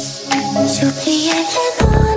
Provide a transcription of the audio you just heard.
So be it.